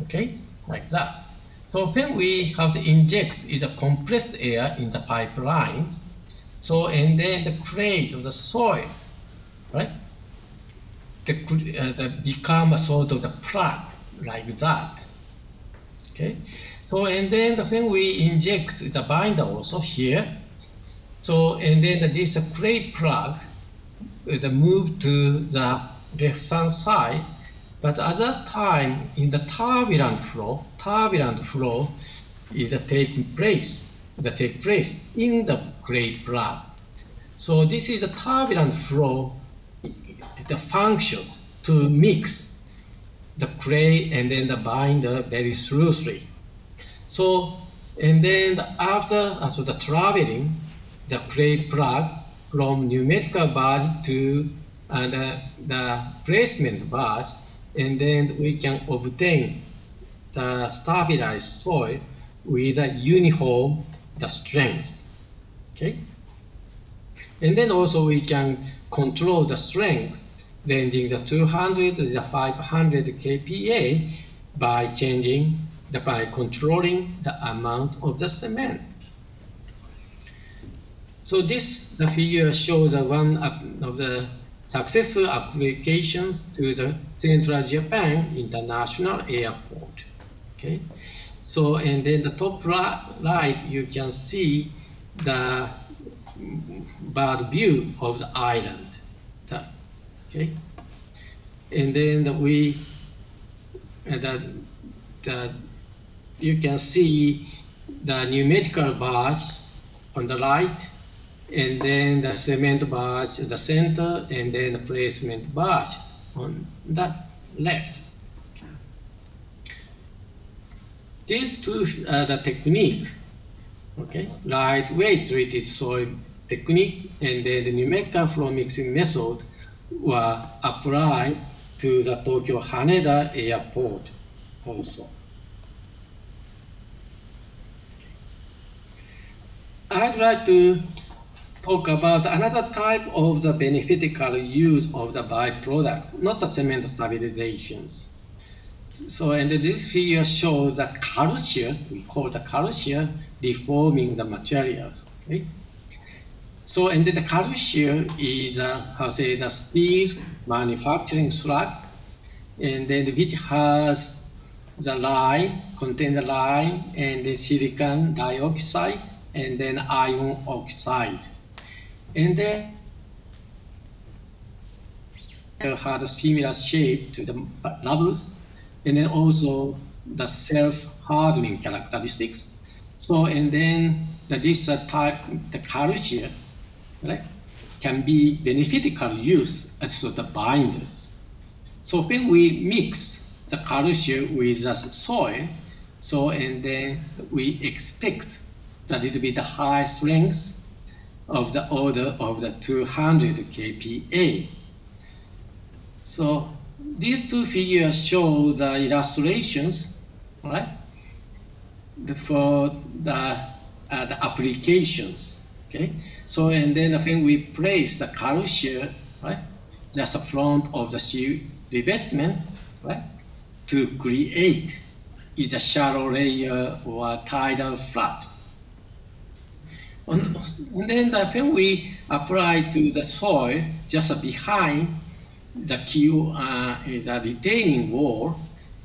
Okay, like that. So when we have to inject is a compressed air in the pipelines. So and then the crates of the soil, right? The, uh, the become a sort of the plug like that. Okay. So, and then when we inject the binder also here, so, and then this clay plug, uh, the move to the left hand side, but at that time, in the turbulent flow, turbulent flow is taking place, that take place in the clay plug. So this is the turbulent flow, the functions to mix the clay and then the binder very smoothly. So, and then after so the traveling, the clay plug from pneumatic barge to uh, the, the placement barge, and then we can obtain the stabilized soil with a uniform the strength. Okay? And then also we can control the strength ranging the 200 to the 500 kPa by changing by controlling the amount of the cement. So this the figure shows the one of the successful applications to the Central Japan International Airport. Okay, so and then the top right you can see the bird view of the island. Okay, and then we that that you can see the pneumatic bars on the right and then the cement barge in the center, and then the placement barge on the left. These two are the technique, okay, lightweight treated soil technique, and then the pneumatic flow mixing method were applied to the Tokyo Haneda airport also. I'd like to talk about another type of the beneficial use of the byproduct, not the cement stabilizations. So, and this figure shows the calcium, we call the calcium deforming the materials. Okay? So, and the calcium is, uh, how say, the steel manufacturing slag, and then which has the lime, contain the lime, and the silicon dioxide, and then iron oxide. And then it had a similar shape to the bubbles, and then also the self-hardening characteristics. So, and then the, this uh, type, the calcium, right, can be beneficial use as of binders. So when we mix the calcium with the soil, so and then we expect a little bit high strength of the order of the 200 kPa. So these two figures show the illustrations, right, for the, uh, the applications, okay? So, and then when we place the calcium, right, just the front of the sea revetment, right, to create is a shallow layer or tidal flat. And, then the, when we apply to the soil just behind the Q uh, is a retaining wall,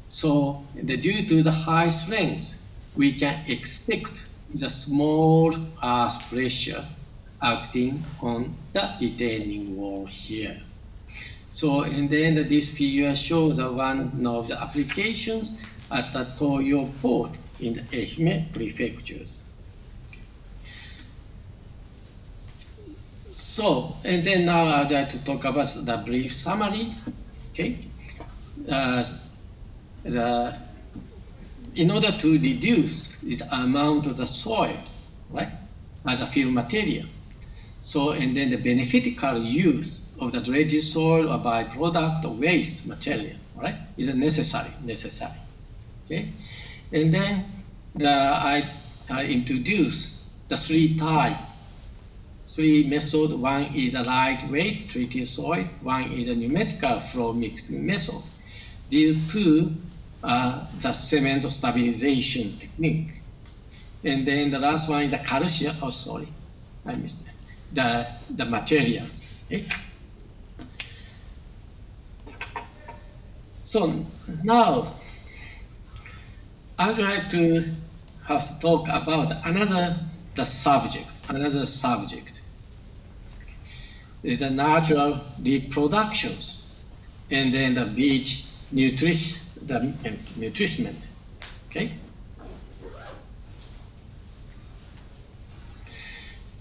so the, due to the high strength, we can expect the small earth pressure acting on the retaining wall here. So, and then this figure shows the one of the applications at the Toyo port in the Ehime prefectures. So, and then now I'd like to talk about the brief summary. Okay. Uh, the, in order to reduce this amount of the soil, right, as a fill material. So, and then the beneficial use of the dredged soil or byproduct or waste material, right, is necessary, necessary. Okay. And then the, I, I introduce the three types three methods. One is a lightweight treated soil, one is a pneumatic flow mixing method. These two are the cement stabilization technique. And then the last one is the calcium, oh sorry, I missed it. The, the materials. Okay? So now I'd like to have to talk about another the subject, another subject is the natural reproductions, and then the beach nutrition, the nutrishment. Okay.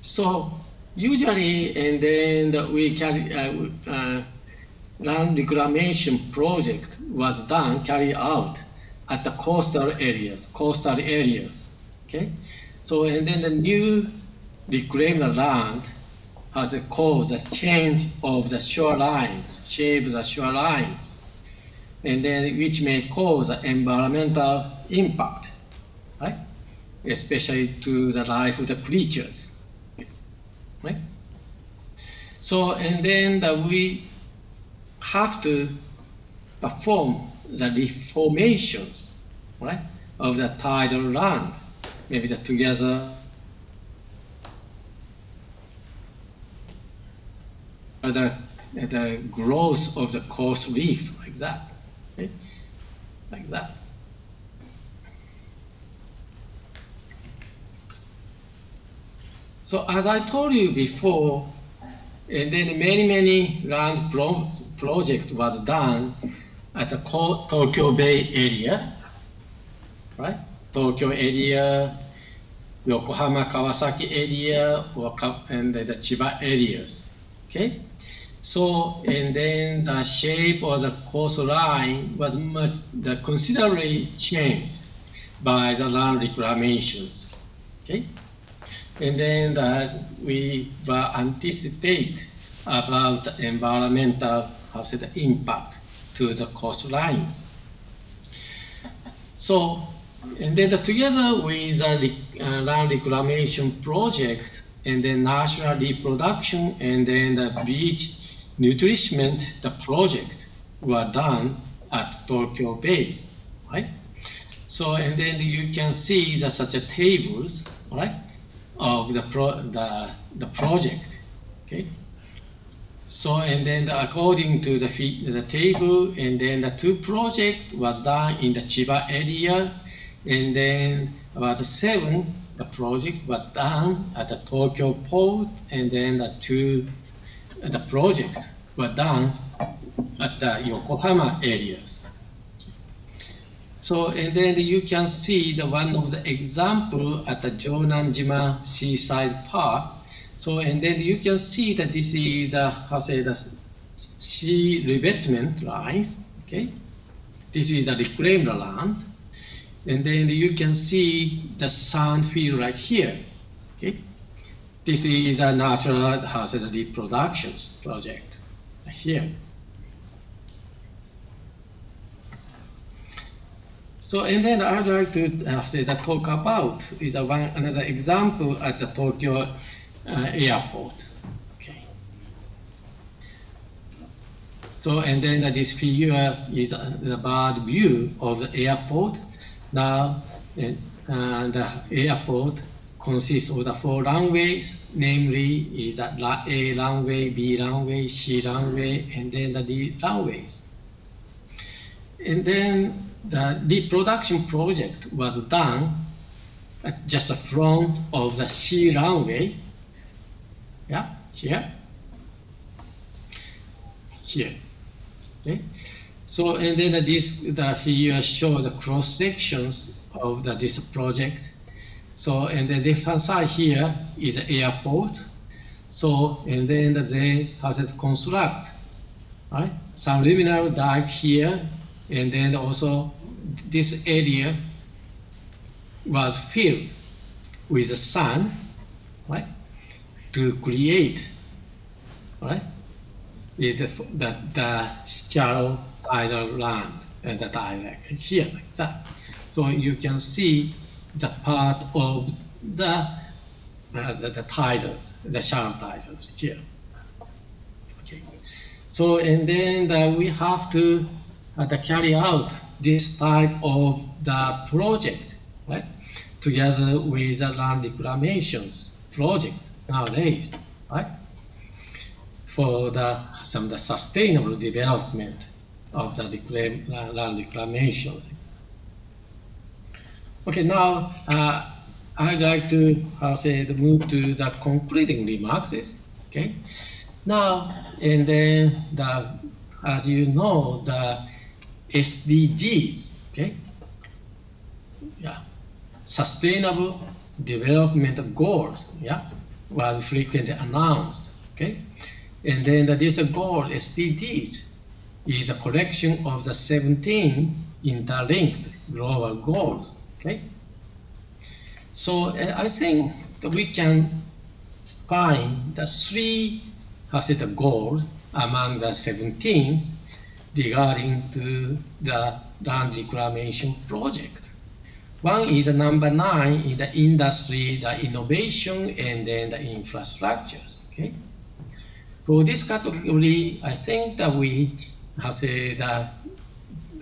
So usually, and then we carry uh, uh, land reclamation project was done, carried out at the coastal areas, coastal areas. Okay. So and then the new reclaimed land has caused a change of the shorelines, shape the shorelines, and then which may cause environmental impact, right? especially to the life of the creatures. Right? So, and then the, we have to perform the reformations, right, of the tidal land, maybe the together the, the growth of the coast reef, like that, okay? like that. So as I told you before, and then many, many land pro project was done at the Tokyo Bay area, right? Tokyo area, Yokohama, Kawasaki area, or, and the Chiba areas, okay? So, and then the shape of the coastline was much, the considerably changed by the land reclamations, okay? And then that we anticipate about the environmental how say, the impact to the coastlines. So, and then the, together with the uh, land reclamation project and then natural reproduction and then the beach nutrition, the project were done at Tokyo base, right? So, and then you can see the such a tables, right, of the, pro, the, the project, okay? So, and then according to the, the table, and then the two project was done in the Chiba area, and then about seven, the project was done at the Tokyo port, and then the two the project were done at the Yokohama areas. So, and then you can see the one of the example at the Jonanjima Seaside Park. So, and then you can see that this is the, the sea revetment lines, okay? This is the reclaimed land. And then you can see the sand field right here, okay? This is a natural, the reproduction project here. So, and then I'd like to uh, say that talk about is a one, another example at the Tokyo uh, airport. Okay. So, and then uh, this figure is uh, the view of the airport. Now, uh, the airport consists of the four runways, namely that A runway, B runway, C runway, and then the D runways. And then the reproduction project was done at just the front of the C runway. Yeah, here. Here. Okay. So, and then this the figure shows the cross sections of the, this project so, and the left-hand side here is airport. So, and then they have construct, right? Some liminal dike here, and then also this area was filled with the sand, right? To create, right? The, the, the shallow tidal land and the dialect here like that. So you can see the part of the, uh, the, titles, the sharp titles here. Okay. So, and then the, we have to uh, carry out this type of the project, right? Together with the land reclamations project nowadays, right? For the some the sustainable development of the uh, land reclamation Okay, now uh, I'd like to uh, say the move to the concluding remarks. Okay, now and then the as you know the SDGs. Okay, yeah, sustainable development goals. Yeah, was frequently announced. Okay, and then the, this goal SDGs is a collection of the 17 interlinked global goals Okay. So uh, I think that we can find the three the goals among the 17 regarding to the land reclamation project. One is the number nine in the industry, the innovation, and then the infrastructures. Okay. For this category, I think that we have said that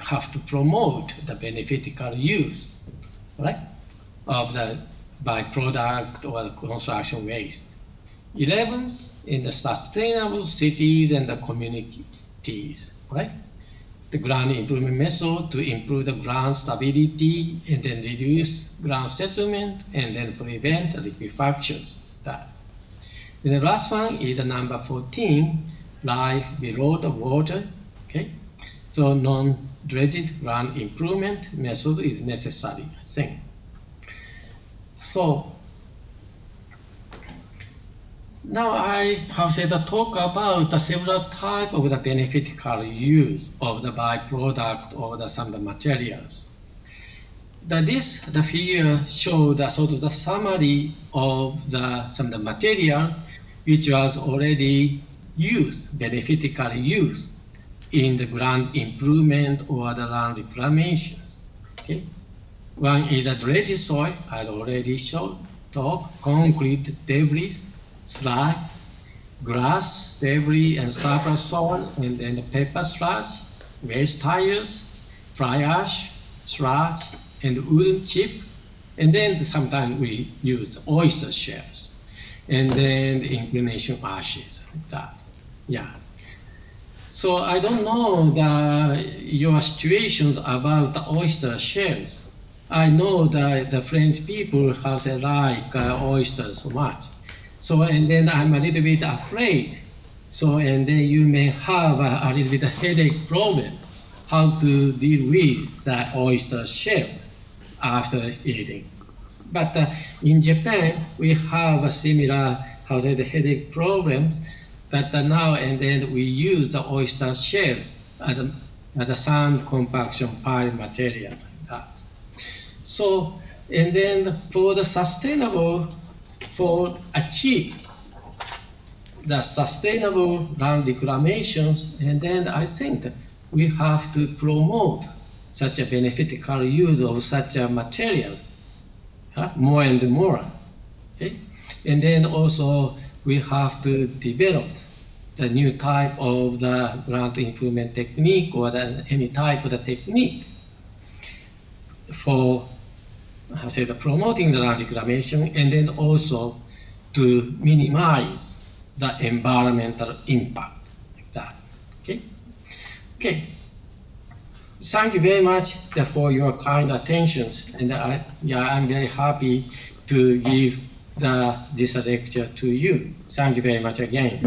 have to promote the beneficial use, right, of the byproduct or construction waste. 11th, in the sustainable cities and the communities, right? The ground improvement method to improve the ground stability and then reduce ground settlement and then prevent liquefaction. That. And the last one is the number 14, life below the water, okay? So non-dredged ground improvement method is necessary, I think. So now I have said a talk about the several type of the beneficial use of the byproduct of the some materials. The, this the figure show the sort of the summary of the some the material which was already used, beneficial use in the ground improvement or the land reclamations. Okay. One is the dredged soil, as already shown, top, concrete debris, slag, grass, debris, and surface soil, and then the paper sludge, waste tires, fly ash, sludge, and wooden chip, and then sometimes we use oyster shells, and then the incineration ashes, like that. Yeah. So I don't know the, your situations about the oyster shells. I know that the French people have like uh, oysters so much. So and then I'm a little bit afraid. So and then you may have a, a little bit of headache problem how to deal with the oyster shells after eating. But uh, in Japan, we have a similar, how say, the headache problems. But uh, now and then we use the oyster shells as a, as a sand compaction pile material. So, and then for the sustainable, for achieve the sustainable land reclamations, and then I think we have to promote such a beneficial use of such a materials huh, more and more. Okay? And then also we have to develop the new type of the ground improvement technique or the, any type of the technique for I the promoting the land reclamation and then also to minimize the environmental impact like that. Okay. Okay. Thank you very much for your kind attentions, and I, yeah, I'm very happy to give the, this lecture to you. Thank you very much again.